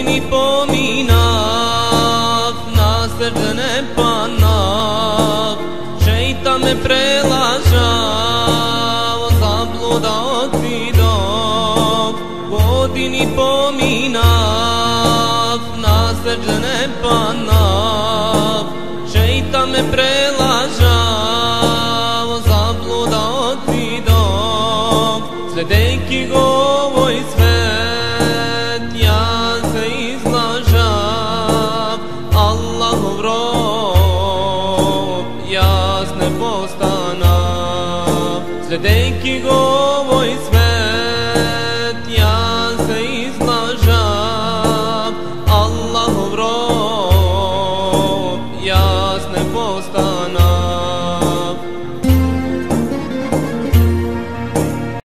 ni pominav Na srdne panav Šeita me prelažav Zabluda otvidov Vodi ni pominav Na srdne panav Šeita me prelažav Zabluda otvidov Sve deki gov јас не постанав, го овој свет.